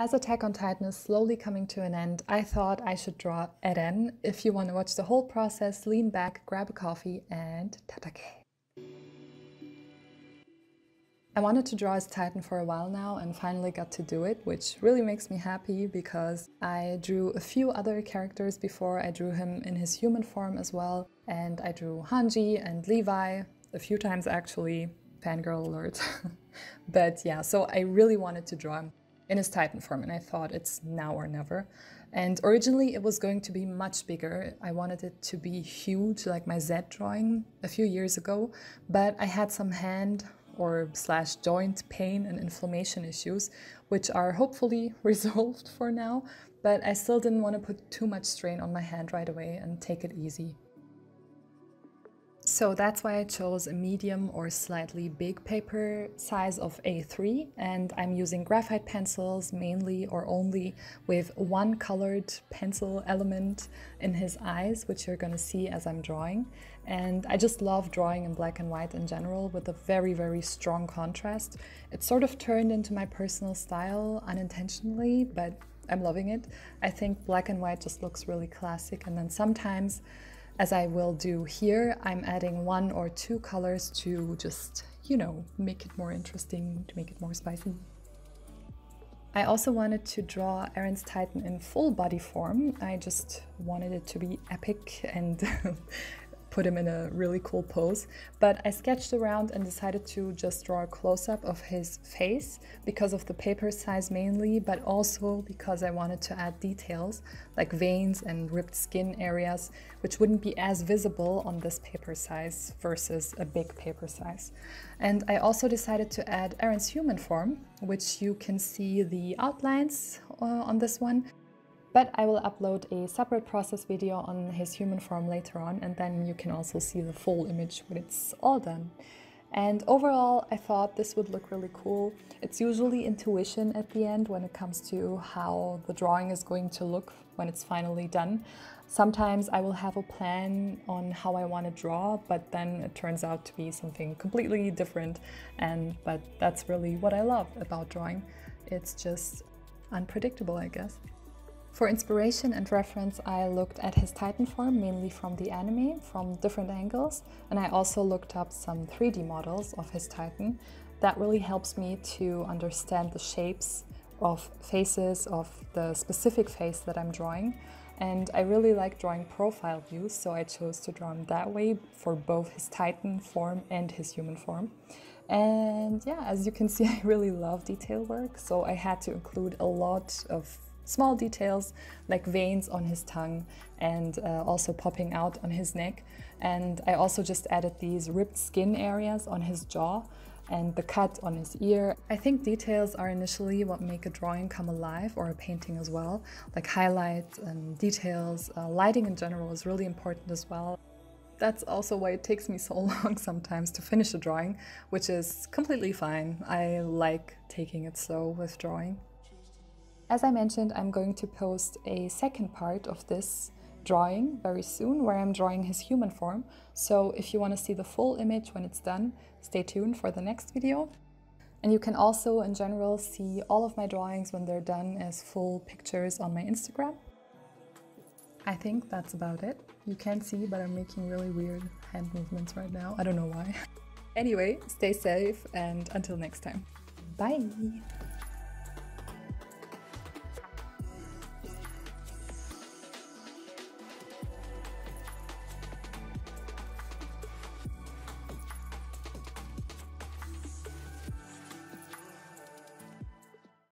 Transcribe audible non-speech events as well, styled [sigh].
As Attack on Titan is slowly coming to an end, I thought I should draw Eren. If you want to watch the whole process, lean back, grab a coffee, and tatakae. I wanted to draw as Titan for a while now and finally got to do it, which really makes me happy because I drew a few other characters before. I drew him in his human form as well, and I drew Hanji and Levi a few times actually. Fangirl alert. [laughs] but yeah, so I really wanted to draw him in his Titan form, and I thought it's now or never. And originally it was going to be much bigger. I wanted it to be huge, like my Z drawing a few years ago, but I had some hand or slash joint pain and inflammation issues, which are hopefully [laughs] resolved for now, but I still didn't want to put too much strain on my hand right away and take it easy. So that's why I chose a medium or slightly big paper size of A3 and I'm using graphite pencils mainly or only with one colored pencil element in his eyes which you're gonna see as I'm drawing and I just love drawing in black and white in general with a very very strong contrast. It sort of turned into my personal style unintentionally but I'm loving it. I think black and white just looks really classic and then sometimes as I will do here, I'm adding one or two colors to just, you know, make it more interesting, to make it more spicy. I also wanted to draw Eren's Titan in full body form. I just wanted it to be epic and [laughs] put him in a really cool pose. But I sketched around and decided to just draw a close-up of his face because of the paper size mainly, but also because I wanted to add details like veins and ripped skin areas, which wouldn't be as visible on this paper size versus a big paper size. And I also decided to add Eren's human form, which you can see the outlines uh, on this one, but I will upload a separate process video on his human form later on and then you can also see the full image when it's all done. And overall, I thought this would look really cool. It's usually intuition at the end when it comes to how the drawing is going to look when it's finally done. Sometimes I will have a plan on how I want to draw, but then it turns out to be something completely different. And but that's really what I love about drawing. It's just unpredictable, I guess. For inspiration and reference, I looked at his Titan form, mainly from the anime, from different angles, and I also looked up some 3D models of his Titan. That really helps me to understand the shapes of faces of the specific face that I'm drawing. And I really like drawing profile views, so I chose to draw him that way for both his Titan form and his human form. And yeah, as you can see, [laughs] I really love detail work, so I had to include a lot of small details like veins on his tongue and uh, also popping out on his neck. And I also just added these ripped skin areas on his jaw and the cut on his ear. I think details are initially what make a drawing come alive or a painting as well, like highlights and details. Uh, lighting in general is really important as well. That's also why it takes me so [laughs] long sometimes to finish a drawing, which is completely fine. I like taking it slow with drawing. As I mentioned, I'm going to post a second part of this drawing very soon where I'm drawing his human form. So if you want to see the full image when it's done, stay tuned for the next video. And you can also in general see all of my drawings when they're done as full pictures on my Instagram. I think that's about it. You can't see, but I'm making really weird hand movements right now. I don't know why. [laughs] anyway, stay safe and until next time. Bye!